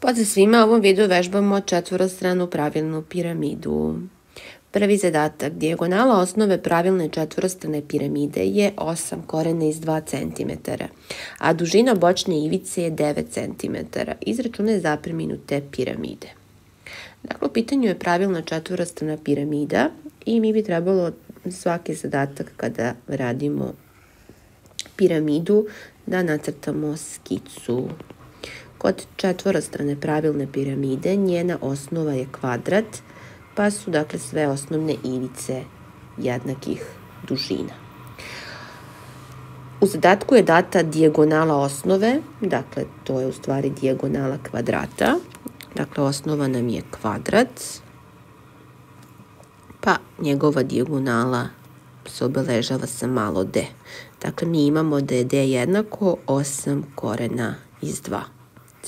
Pozdrav svima, u ovom videu vežbamo četvorostranu pravilnu piramidu. Prvi zadatak, dijagonala osnove pravilne četvorostrane piramide je 8 korena iz 2 cm, a dužina bočne ivice je 9 cm. Izračune zapreminu te piramide. Dakle, u pitanju je pravilna četvorostrana piramida i mi bi trebalo svaki zadatak kada radimo piramidu da nacrtamo skicu Kod četvorostrane pravilne piramide njena osnova je kvadrat, pa su dakle sve osnovne ivice jednakih dužina. U zadatku je data dijagonala osnove, dakle to je u stvari dijagonala kvadrata, dakle osnova nam je kvadrat, pa njegova dijagonala se obeležava sa malo d. Dakle, mi imamo da je d jednako 8 korena iz 2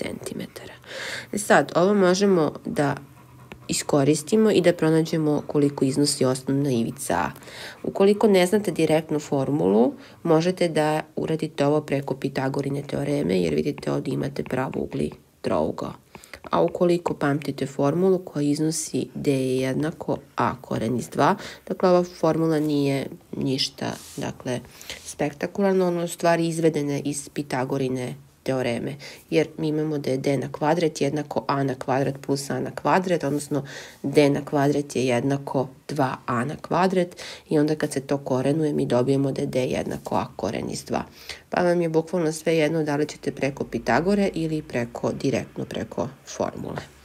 cm. E sad, ovo možemo da iskoristimo i da pronađemo koliko iznosi osnovna ivica A. Ukoliko ne znate direktnu formulu, možete da uradite ovo preko Pitagorine teoreme, jer vidite ovdje imate ugli trougao. A ukoliko pamtite formulu koja iznosi d je jednako a koren iz 2, dakle ova formula nije ništa dakle, spektakularno, ono stvari izvedene iz Pitagorine teoreme, jer mi imamo da je d na kvadrat jednako a na kvadrat plus a na kvadrat, odnosno d na kvadrat je jednako 2a na kvadrat i onda kad se to korenuje mi dobijemo da je d jednako a koren iz 2. Pa vam je bukvalno sve jedno da li ćete preko Pitagore ili preko direktno preko formule.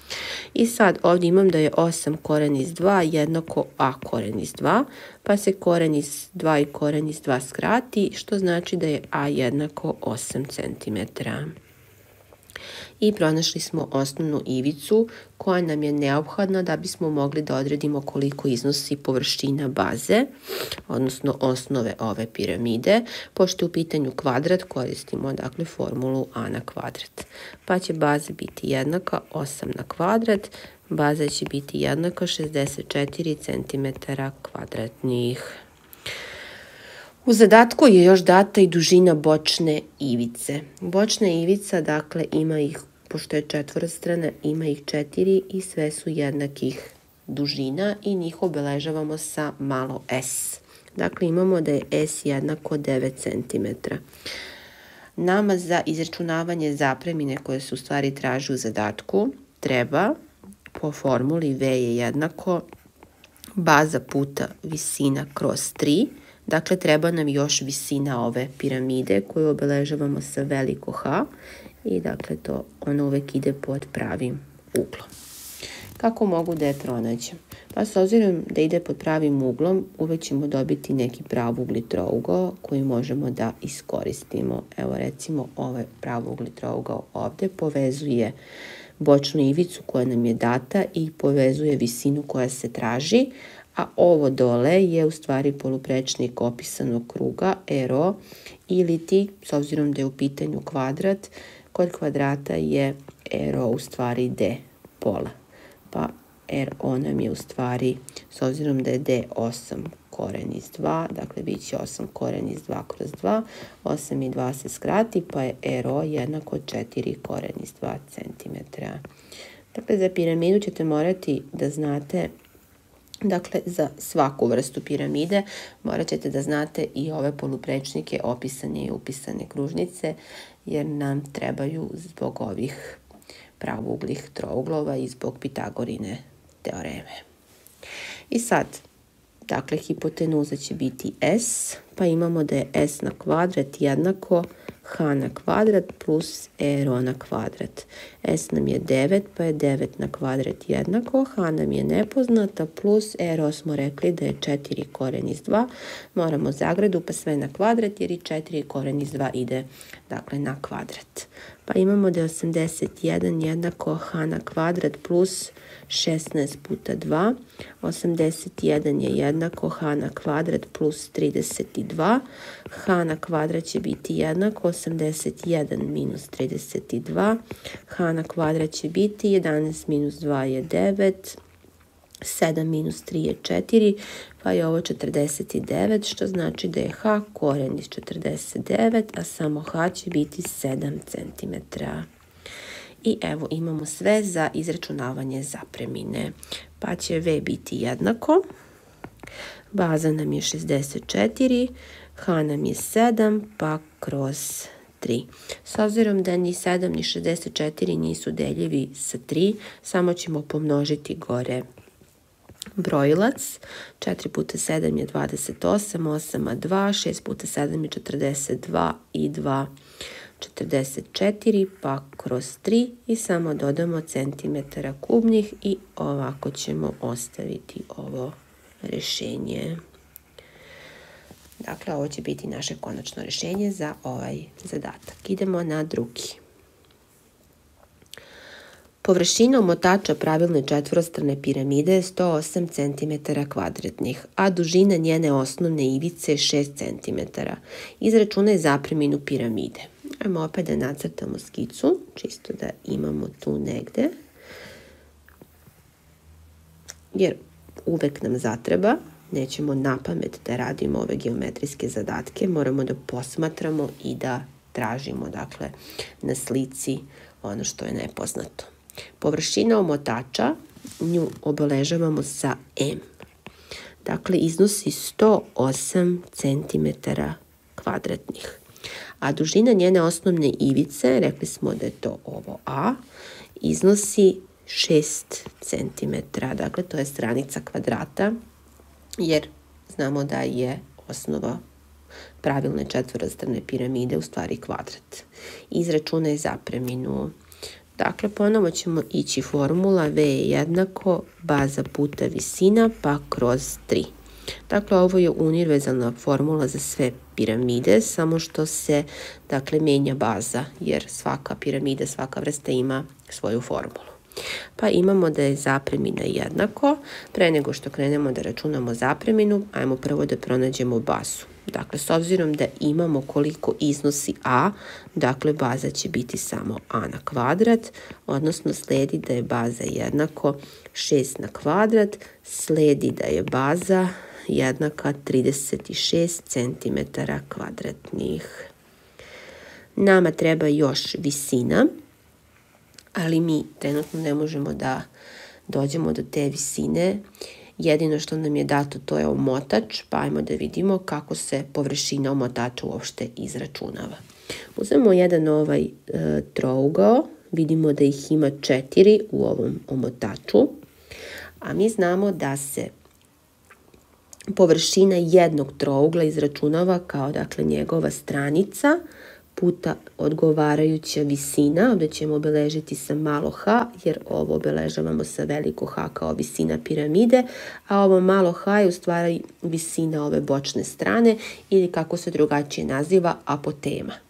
I sad ovdje imam da je 8 koren iz 2 jednako a koren iz 2, pa se koren iz 2 i koren iz 2 skrati, što znači da je a jednako 8 cm i pronašli smo osnovnu ivicu koja nam je neophodna da bismo mogli da odredimo koliko iznosi površina baze, odnosno osnove ove piramide. Pošto u pitanju kvadrat, koristimo dakle formulu a na kvadrat. Pa će baza biti jednaka 8 na kvadrat, baza će biti jednaka 64 cm kvadratnih. U zadatku je još data i dužina bočne ivice. Bočna ivica, dakle, ima ih, pošto je četvorostrana, ima ih četiri i sve su jednakih dužina i njih obeležavamo sa malo s. Dakle, imamo da je s jednako 9 cm. Nama za izračunavanje zapremine koje se u stvari traži u zadatku treba po formuli V je jednako baza puta visina kroz 3 Dakle, treba nam još visina ove piramide koju obeležavamo sa veliko H i dakle to ono uvek ide pod pravim uglom. Kako mogu da je pronađem? Pa s obzirom da ide pod pravim uglom, uvek ćemo dobiti neki pravugli trougao koji možemo da iskoristimo. Evo recimo ovaj pravugli trougao ovde povezuje bočnu ivicu koja nam je data i povezuje visinu koja se traži, a ovo dole je u stvari poluprečnik opisanog kruga RO ili ti, s obzirom da je u pitanju kvadrat, kod kvadrata je RO u stvari D pola. Pa RO nam je u stvari, s obzirom da je D 8 koren iz 2, dakle bit će 8 koren iz 2 kroz 2, 8 i 2 se skrati, pa je RO jednako 4 koren iz 2 cm. Dakle, za piramidu ćete morati da znate Dakle, za svaku vrstu piramide morat ćete da znate i ove poluprečnike opisane i upisane kružnice, jer nam trebaju zbog ovih pravuglih trouglova i zbog Pitagorine teoreme. I sad, dakle, hipotenuza će biti s, pa imamo da je s na kvadrat jednako h na kvadrat plus e rho na kvadrat. S nam je 9, pa je 9 na kvadrat jednako, h nam je nepoznata, plus e rho smo rekli da je 4 koren iz 2. Moramo zagradu pa sve na kvadrat jer i 4 koren iz 2 ide dakle, na kvadrat. Pa imamo da je 81 jednako h na kvadrat plus 16 puta 2. 81 je jednako h na kvadrat plus 32. h na kvadrat će biti jednako 81 minus 32. h na kvadrat će biti 11 minus 2 je 9. 7 minus 3 je 4, pa je ovo 49, što znači da je h koren iz 49, a samo h će biti 7 cm. I evo imamo sve za izračunavanje zapremine. Pa će V biti jednako. Baza nam je 64, H nam je 7, pa kroz 3. S obzirom da ni 7 ni 64 nisu deljivi sa 3, samo ćemo pomnožiti gore brojilac. 4 puta 7 je 28, 8 a 2, 6 puta 7 je 42 i 2 44 pa kroz 3 i samo dodamo centimetara kubnih i ovako ćemo ostaviti ovo rešenje. Dakle, ovo će biti naše konačno rešenje za ovaj zadatak. Idemo na drugi. Površina omotača pravilne četvorostrane piramide je 108 cm kvadratnih, a dužina njene osnovne ivice je 6 cm. Izračunaj zapreminu piramide. Ajmo opet da nacrtamo skicu, čisto da imamo tu negde. Jer uvek nam zatreba, nećemo na pamet da radimo ove geometrijske zadatke, moramo da posmatramo i da tražimo dakle, na slici ono što je nepoznato. Površina omotača, nju obeležavamo sa M. Dakle, iznosi 108 cm kvadratnih. A dužina njene osnovne ivice, rekli smo da je to ovo A, iznosi 6 cm. Dakle, to je stranica kvadrata, jer znamo da je osnova pravilne četvorostrane piramide u stvari kvadrat. Izračunaj zapreminu Dakle, ponovo ćemo ići formula V je jednako baza puta visina pa kroz 3. Dakle, ovo je univerzalna formula za sve piramide, samo što se dakle, menja baza, jer svaka piramida, svaka vrsta ima svoju formulu. Pa imamo da je zapremina jednako. Pre nego što krenemo da računamo zapreminu, ajmo prvo da pronađemo bazu. Dakle, s obzirom da imamo koliko iznosi a, dakle baza će biti samo a na kvadrat, odnosno sledi da je baza jednako 6 na kvadrat, sledi da je baza jednaka 36 cm kvadratnih. Nama treba još visina, ali mi trenutno ne možemo da dođemo do te visine. Jedino što nam je dato to je omotač, pa ajmo da vidimo kako se površina omotača uopšte izračunava. Uzmemo jedan ovaj e, trougao, vidimo da ih ima četiri u ovom omotaču, a mi znamo da se površina jednog trougla izračunava kao dakle njegova stranica, puta odgovarajuća visina, ovde ćemo obeležiti sa malo h, jer ovo obeležavamo sa veliko h kao visina piramide, a ovo malo h je u stvari visina ove bočne strane ili kako se drugačije naziva apotema.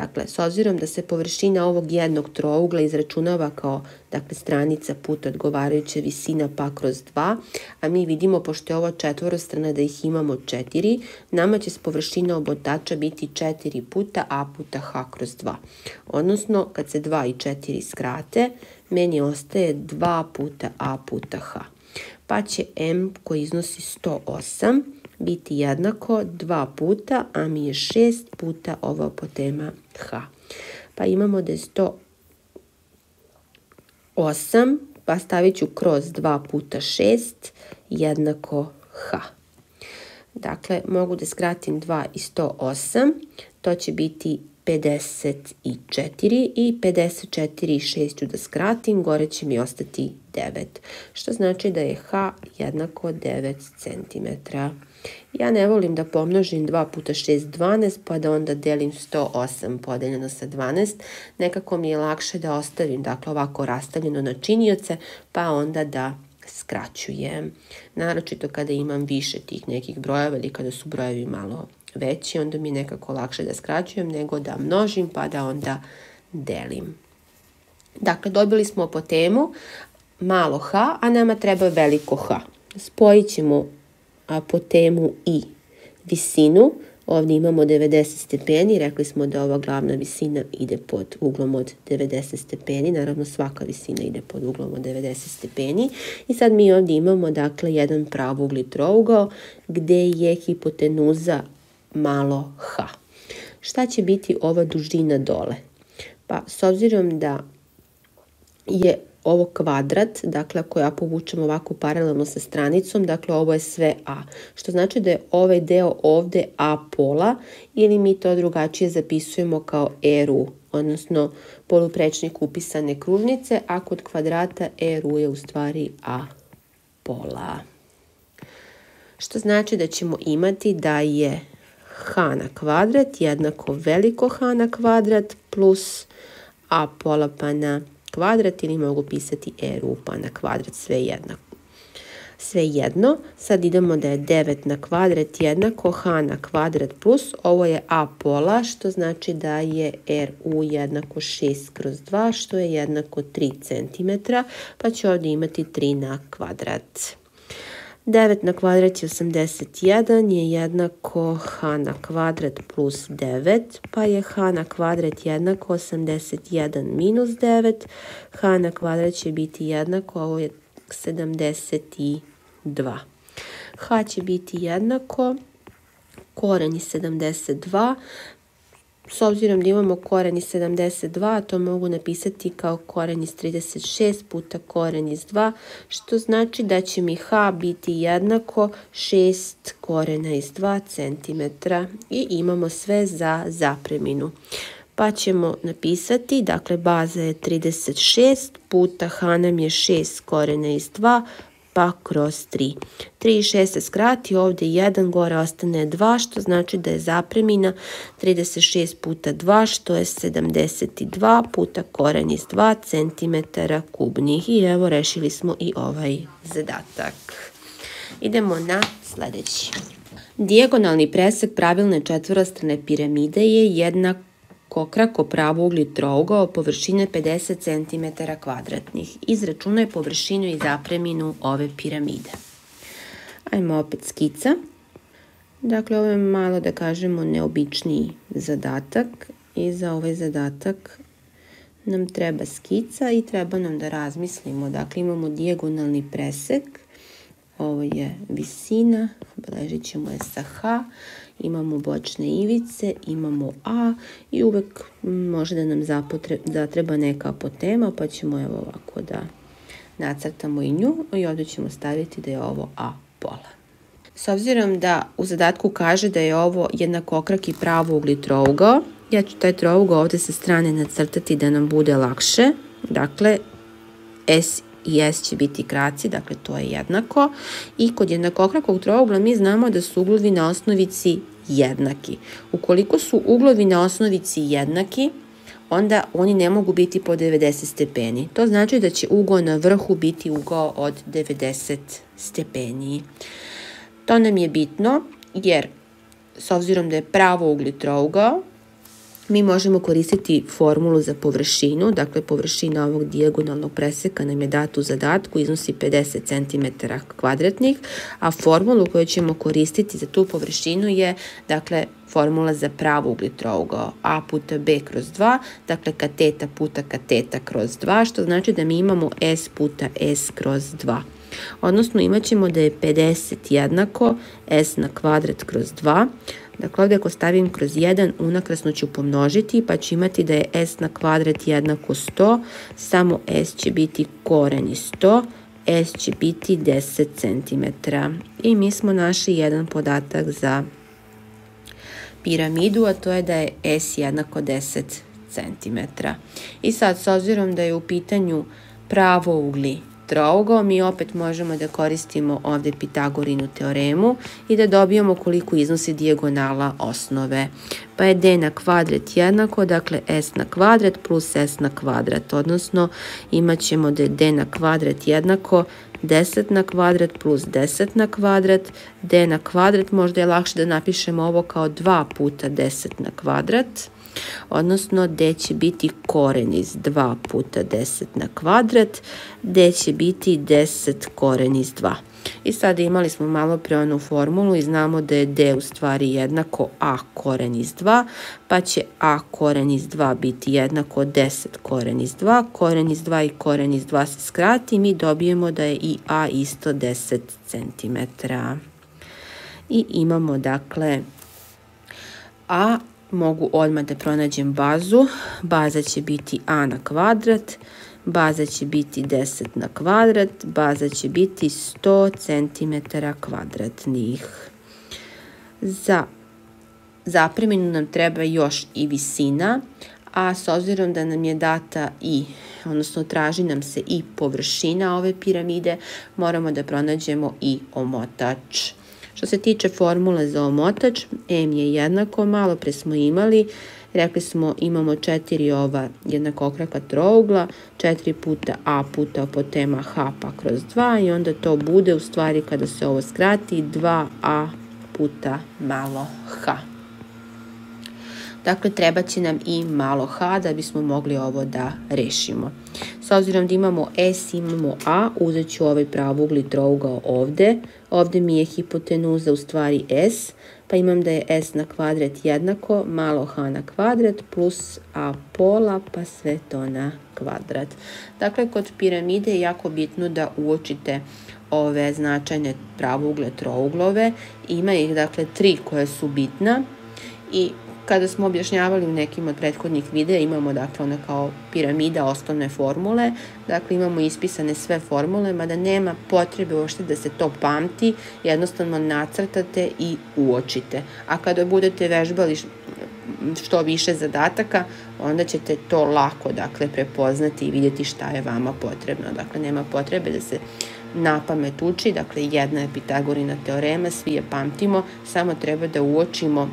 Dakle, s obzirom da se površina ovog jednog trougla izračunava kao dakle, stranica puta odgovarajuća visina pa kroz 2, a mi vidimo, pošto je ovo četvorostrana da ih imamo 4, nama će s površina obotača biti 4 puta a puta h kroz 2. Odnosno, kad se 2 i 4 skrate, meni ostaje 2 puta a puta h. Pa će m koji iznosi 108 biti jednako 2 puta, a mi je 6 puta ova apotema H. Pa imamo da je 108, pa stavit ću kroz 2 puta 6 jednako H. Dakle, mogu da skratim 2 i 108, to će biti 54 i 54 i 6 ću da skratim, gore će mi ostati 9, što znači da je H jednako 9 cm. Ja ne volim da pomnožim 2 puta 6, 12, pa da onda delim 108 podeljeno sa 12. Nekako mi je lakše da ostavim, dakle, ovako rastavljeno na činioce, pa onda da skraćujem. Naročito kada imam više tih nekih brojeva ili kada su brojevi malo veći, onda mi je nekako lakše da skraćujem nego da množim pa da onda delim. Dakle, dobili smo po temu malo h, a nama treba veliko h. Spojit ćemo a po temu i visinu, ovdje imamo 90 stepeni, rekli smo da ova glavna visina ide pod uglom od 90 stepeni, naravno svaka visina ide pod uglom od 90 stepeni i sad mi ovdje imamo dakle jedan pravugli trougao gde je hipotenuza malo h. Šta će biti ova dužina dole? Pa s obzirom da je ovo kvadrat, dakle ako ja povučem ovako paralelno sa stranicom, dakle ovo je sve a. Što znači da je ovaj deo ovde a pola ili mi to drugačije zapisujemo kao eru, odnosno poluprečnik upisane kružnice, a kod kvadrata eru je u stvari a pola. Što znači da ćemo imati da je h na kvadrat jednako veliko h na kvadrat plus a pola pa na kvadrat ili mogu pisati e rupa na kvadrat, sve jednako. Sve jedno, sad idemo da je 9 na kvadrat jednako h na kvadrat plus, ovo je a pola, što znači da je ru jednako 6 kroz 2, što je jednako 3 cm, pa ću ovdje imati 3 na kvadrat. 9 na kvadrat je 81 je jednako h na kvadrat plus 9, pa je h na kvadrat jednako 81 minus 9, h na kvadrat će biti jednako, ovo je 72. h će biti jednako koren 72 S obzirom da imamo koren iz 72, to mogu napisati kao koren iz 36 puta koren iz 2, što znači da će mi h biti jednako 6 korena iz 2 cm i imamo sve za zapreminu. Pa ćemo napisati, dakle baza je 36 puta h nam je 6 korena iz 2 pa kroz 3. 3 i 6 se skrati, ovdje 1, gore ostane 2, što znači da je zapremina 36 puta 2, što je 72 puta koren iz 2 cm kubnih. I evo, rešili smo i ovaj zadatak. Idemo na sledeći. Dijagonalni presek pravilne četvorostrane piramide je jednak Kokrako pravougli trougao površine 50 cm kvadratnih. Izračunaj površinu i zapreminu ove piramide. Ajmo opet skica. Dakle, ovo je malo da kažemo neobičniji zadatak i za ovaj zadatak nam treba skica i treba nam da razmislimo. Dakle, imamo dijagonalni presek, ovo je visina, obeležit ćemo je sa H imamo bočne ivice, imamo A i uvek može da nam zatreba neka apotema, pa ćemo evo ovako da nacrtamo i nju i ovde ćemo staviti da je ovo A pola. S obzirom da u zadatku kaže da je ovo jednakokraki pravougli trougao, ja ću taj trougao ovde sa strane nacrtati da nam bude lakše. Dakle, S i S će biti kraci, dakle to je jednako. I kod jednakokrakog trougla mi znamo da su uglovi na osnovici jednaki. Ukoliko su uglovi na osnovici jednaki, onda oni ne mogu biti po 90 stepeni. To znači da će ugao na vrhu biti ugao od 90 stepeni. To nam je bitno jer s obzirom da je pravo ugli trougao, mi možemo koristiti formulu za površinu, dakle površina ovog dijagonalnog preseka nam je data u zadatku, iznosi 50 cm kvadratnih, a formulu koju ćemo koristiti za tu površinu je, dakle, formula za pravo ugli trougao a puta b kroz 2, dakle kateta puta kateta kroz 2, što znači da mi imamo s puta s kroz 2. Odnosno imat ćemo da je 50 jednako s na kvadrat kroz 2, Dakle, ovdje ako stavim kroz 1, unakrasno ću pomnožiti, pa ću imati da je s na kvadrat jednako 100, samo s će biti koren i 100, s će biti 10 cm. I mi smo našli jedan podatak za piramidu, a to je da je s jednako 10 cm. I sad, s obzirom da je u pitanju pravo ugli trougao, mi opet možemo da koristimo ovde Pitagorinu teoremu i da dobijemo koliko iznosi dijagonala osnove. Pa je d na kvadrat jednako, dakle s na kvadrat plus s na kvadrat, odnosno imat ćemo da je d na kvadrat jednako 10 na kvadrat plus 10 na kvadrat, d na kvadrat, možda je lakše da napišemo ovo kao 2 puta 10 na kvadrat, odnosno d će biti koren iz 2 puta 10 na kvadrat, d će biti 10 koren iz 2. I sada imali smo malo pre onu formulu i znamo da je d u stvari jednako a koren iz 2, pa će a koren iz 2 biti jednako 10 koren iz 2, koren iz 2 i koren iz 2 se skrati i mi dobijemo da je i a isto 10 cm. I imamo dakle a mogu odmah da pronađem bazu. Baza će biti a na kvadrat baza će biti 10 na kvadrat, baza će biti 100 cm kvadratnih. Za zapreminu nam treba još i visina, a s obzirom da nam je data i, odnosno traži nam se i površina ove piramide, moramo da pronađemo i omotač. Što se tiče formule za omotač, M je jednako, malo pre smo imali, rekli smo imamo četiri ova jednakokraka trougla, četiri puta A puta apotema H pa kroz 2 i onda to bude u stvari kada se ovo skrati 2A puta malo H. Dakle, treba će nam i malo h da bismo mogli ovo da rešimo. S obzirom da imamo s, imamo a, uzet ću ovaj pravugli trougao ovde. Ovde mi je hipotenuza u stvari s, pa imam da je s na kvadrat jednako malo h na kvadrat plus a pola, pa sve to na kvadrat. Dakle, kod piramide je jako bitno da uočite ove značajne pravougle trouglove. Ima ih, dakle, tri koje su bitna i Kada smo objašnjavali u nekim od prethodnih videa, imamo dakle ona kao piramida osnovne formule, dakle imamo ispisane sve formule, mada nema potrebe uopšte da se to pamti, jednostavno nacrtate i uočite. A kada budete vežbali što više zadataka, onda ćete to lako dakle prepoznati i vidjeti šta je vama potrebno. Dakle, nema potrebe da se na pamet uči, dakle jedna je Pitagorina teorema, svi je pamtimo, samo treba da uočimo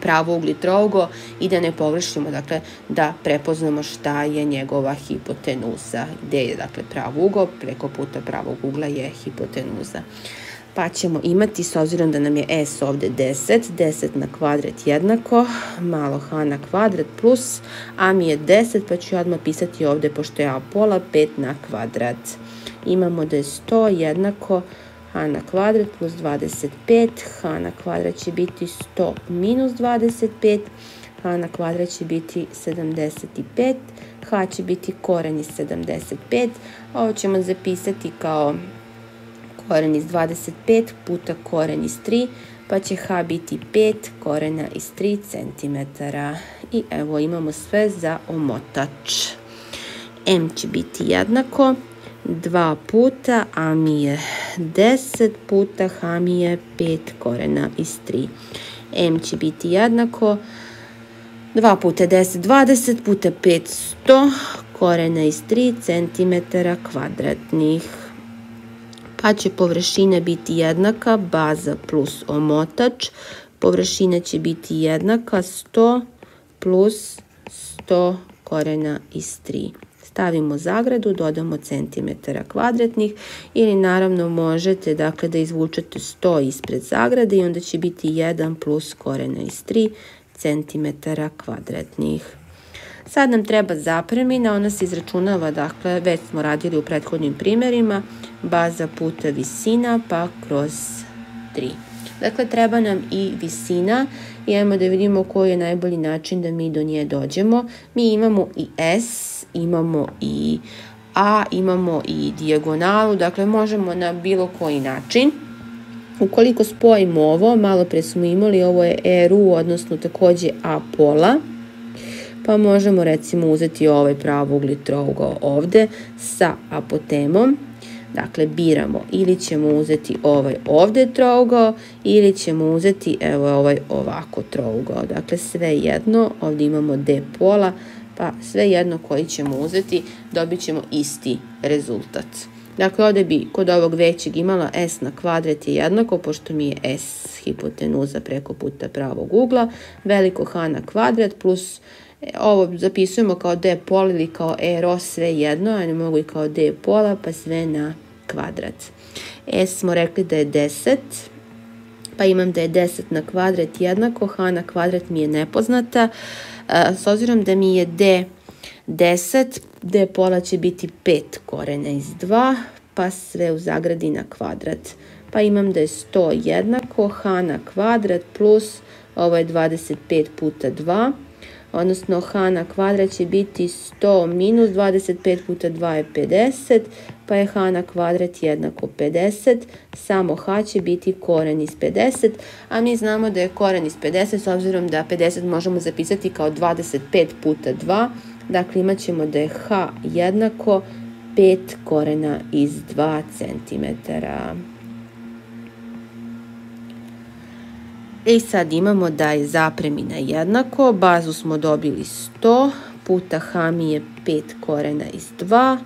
pravo ugli trougo i da ne površimo, dakle, da prepoznamo šta je njegova hipotenuza, gde je, dakle, pravo ugo, preko puta pravog ugla je hipotenuza. Pa ćemo imati, s obzirom da nam je S ovde 10, 10 na kvadrat jednako, malo H na kvadrat plus, A mi je 10, pa ću odmah pisati ovde, pošto je A pola, 5 na kvadrat. Imamo da je 100 jednako h na kvadrat plus 25, h na kvadrat će biti 100 minus 25, h na kvadrat će biti 75, h će biti koren iz 75, ovo ćemo zapisati kao koren iz 25 puta koren iz 3, pa će h biti 5 korena iz 3 cm. I evo imamo sve za omotač. M će biti jednako 2 puta, a mi je 10 puta, h mi je 5 korena iz 3. M će biti jednako 2 puta 10, 20 puta 5, 100 korena iz 3 cm kvadratnih. Pa će površina biti jednaka, baza plus omotač. Površina će biti jednaka 100 plus 100 korena iz 3 stavimo zagradu, dodamo centimetara kvadratnih ili naravno možete dakle da izvučete 100 ispred zagrade i onda će biti 1 plus korena iz 3 centimetara kvadratnih. Sad nam treba zapremina, ona se izračunava, dakle, već smo radili u prethodnim primerima, baza puta visina pa kroz 3. Dakle, treba nam i visina i ajmo da vidimo koji je najbolji način da mi do nje dođemo. Mi imamo i S, imamo i A, imamo i dijagonalu, dakle možemo na bilo koji način. Ukoliko spojimo ovo, malo pre smo imali, ovo je ERU, odnosno takođe A pola, pa možemo recimo uzeti ovaj pravogli trougao ovde sa apotemom, Dakle, biramo ili ćemo uzeti ovaj ovde trougao ili ćemo uzeti evo ovaj ovako trougao. Dakle, sve jedno, ovde imamo D pola, pa sve jedno koji ćemo uzeti, dobit ćemo isti rezultat. Dakle, ovde bi kod ovog većeg imala s na kvadrat je jednako, pošto mi je s hipotenuza preko puta pravog ugla, veliko h na kvadrat plus ovo zapisujemo kao d pola ili kao e ro sve jedno, a ne mogu i kao d pola, pa sve na kvadrat. S smo rekli da je 10, pa imam da je 10 na kvadrat jednako, h na kvadrat mi je nepoznata, s obzirom da mi je d 10, d pola će biti 5 korena iz 2, pa sve u zagradi na kvadrat. Pa imam da je 100 jednako, h na kvadrat plus, ovo je 25 puta 2, odnosno h na kvadrat će biti 100 minus 25 puta 2 je 50, pa je h na kvadrat jednako 50, samo h će biti koren iz 50, a mi znamo da je koren iz 50 s obzirom da 50 možemo zapisati kao 25 puta 2, Dakle, imat ćemo da je h jednako 5 korena iz 2 cm. I sad imamo da je zapremina jednako, bazu smo dobili 100, puta mi je 5 korena iz 2,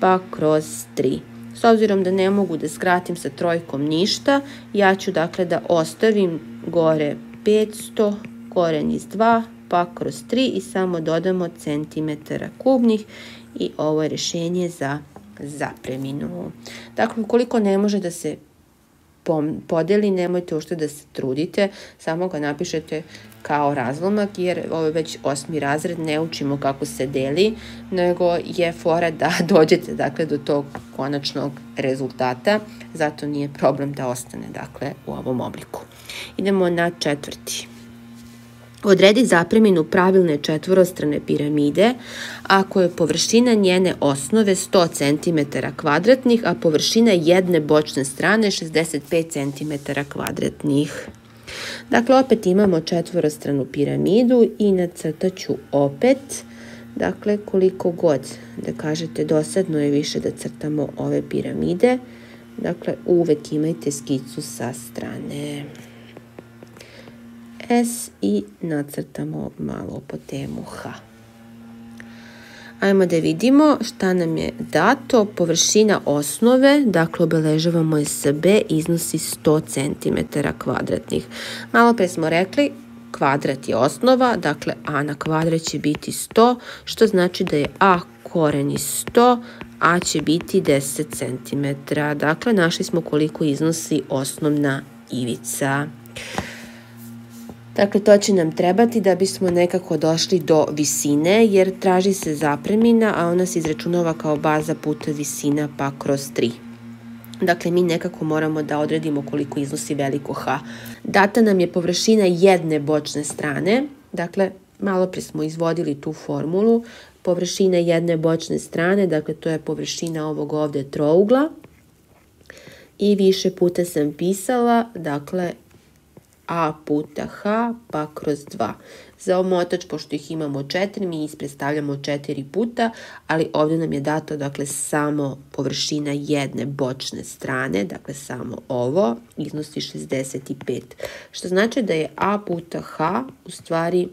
pa kroz 3. S obzirom da ne mogu da skratim sa trojkom ništa, ja ću dakle da ostavim gore 500 koren iz 2 pa kroz 3 i samo dodamo centimetara kubnih i ovo je rešenje za zapreminu. Dakle, ukoliko ne može da se podeli, nemojte ušte da se trudite, samo ga napišete kao razlomak, jer ovo je već osmi razred, ne učimo kako se deli, nego je fora da dođete dakle, do tog konačnog rezultata, zato nije problem da ostane dakle, u ovom obliku. Idemo na četvrti. Odredi zapreminu pravilne četvorostrane piramide ako je površina njene osnove 100 cm kvadratnih, a površina jedne bočne strane 65 cm kvadratnih. Dakle, opet imamo četvorostranu piramidu i nacrtaću opet, dakle, koliko god da kažete dosadno je više da crtamo ove piramide, dakle, uvek imajte skicu sa strane. S i nacrtamo malo po temu H. Ajmo da vidimo šta nam je dato. Površina osnove, dakle obeležavamo je sa B, iznosi 100 cm kvadratnih. Malo pre smo rekli, kvadrat je osnova, dakle a na kvadrat će biti 100, što znači da je a koren iz 100, a će biti 10 cm. Dakle, našli smo koliko iznosi osnovna ivica. Dakle, to će nam trebati da bismo nekako došli do visine, jer traži se zapremina, a ona se izračunava kao baza puta visina pa kroz 3. Dakle, mi nekako moramo da odredimo koliko iznosi veliko H. Data nam je površina jedne bočne strane, dakle, malo pre smo izvodili tu formulu, površina jedne bočne strane, dakle, to je površina ovog ovde trougla, i više puta sam pisala, dakle, a puta h pa kroz 2. Za omotač, pošto ih imamo 4, mi isprestavljamo 4 puta, ali ovdje nam je dato dakle, samo površina jedne bočne strane, dakle samo ovo, iznosi 65. Što znači da je a puta h u stvari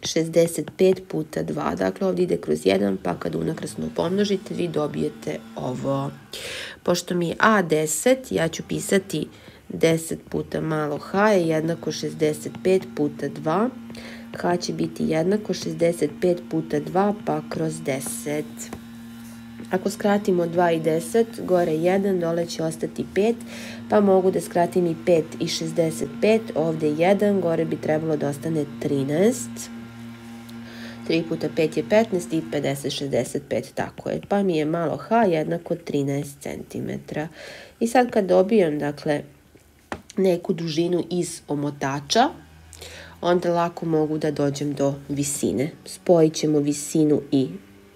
65 puta 2, dakle ovdje ide kroz 1, pa kad unakrasno pomnožite, vi dobijete ovo. Pošto mi je a 10, ja ću pisati 10 puta malo h je jednako 65 puta 2. h će biti jednako 65 puta 2 pa kroz 10. Ako skratimo 2 i 10, gore 1, dole će ostati 5, pa mogu da skratim i 5 i 65, ovde 1, gore bi trebalo da ostane 13. 3 puta 5 je 15 i 50, 65, tako je. Pa mi je malo h jednako 13 cm. I sad kad dobijem, dakle, neku dužinu iz omotača, onda lako mogu da dođem do visine. Spojit ćemo visinu i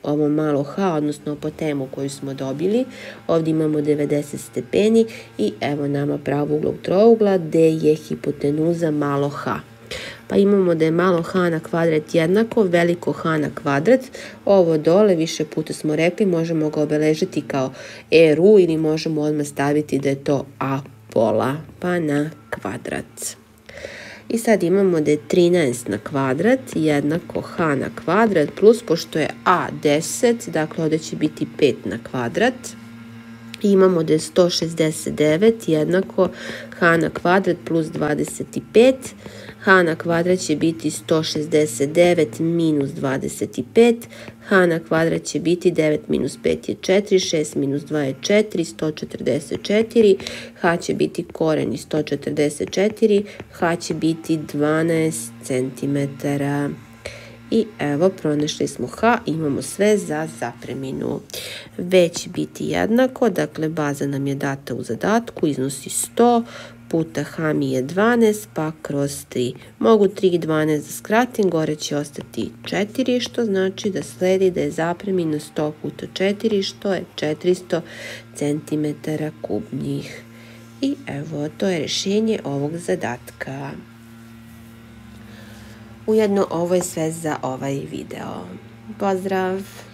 ovo malo h, odnosno po temu koju smo dobili. Ovdje imamo 90 stepeni i evo nama pravouglog trougla gde je hipotenuza malo h. Pa imamo da je malo h na kvadrat jednako, veliko h na kvadrat. Ovo dole, više puta smo rekli, možemo ga obeležiti kao eru ili možemo odmah staviti da je to a pola pa na kvadrat. I sad imamo da je 13 na kvadrat jednako h na kvadrat plus pošto je a 10, dakle ovdje će biti 5 na kvadrat. Imamo da je 169 jednako h na kvadrat plus 25 h na kvadrat će biti 169 minus 25, h na kvadrat će biti 9 minus 5 je 4, 6 minus 2 je 4, 144, h će biti koren 144, h će biti 12 cm. I evo, pronašli smo h, imamo sve za zapreminu. Već biti jednako, dakle baza nam je data u zadatku, iznosi 100, puta h mi je 12, pa kroz 3. Mogu 3 i 12 da skratim, gore će ostati 4, što znači da sledi da je zapremina 100 puta 4, što je 400 cm kubnih. I evo, to je rešenje ovog zadatka. Ujedno, ovo je sve za ovaj video. Pozdrav!